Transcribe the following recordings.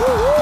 呜呜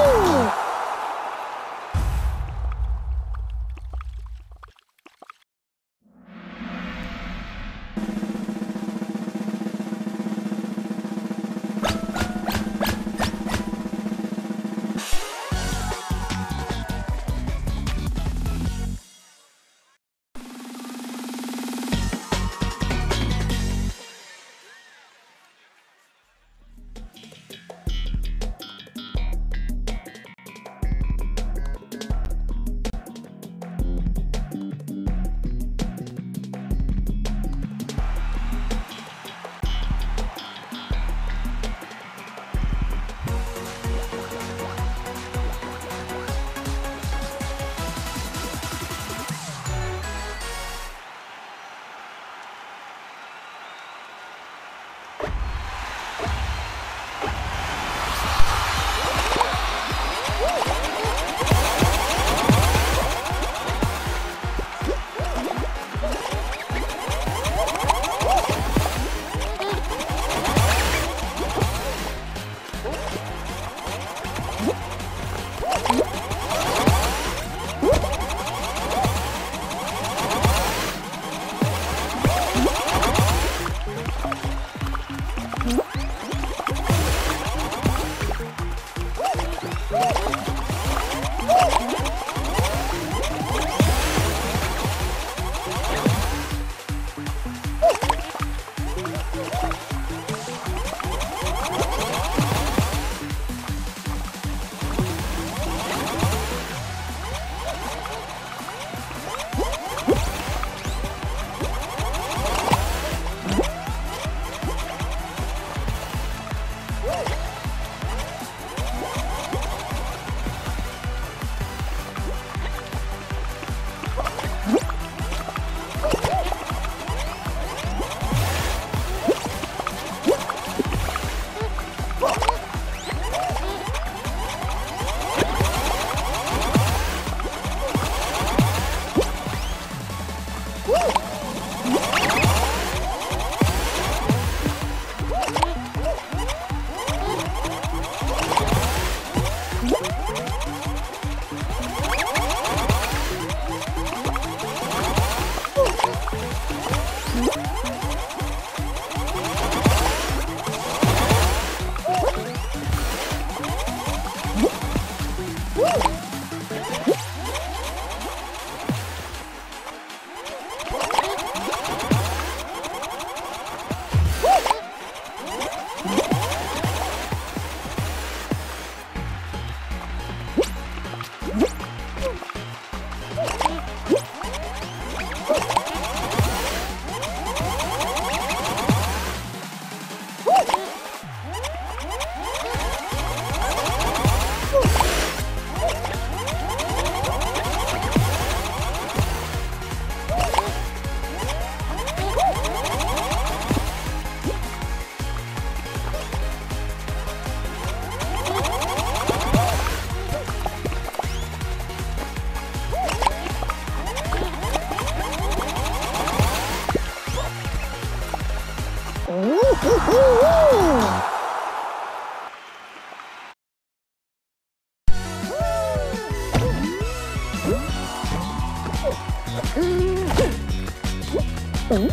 嗯，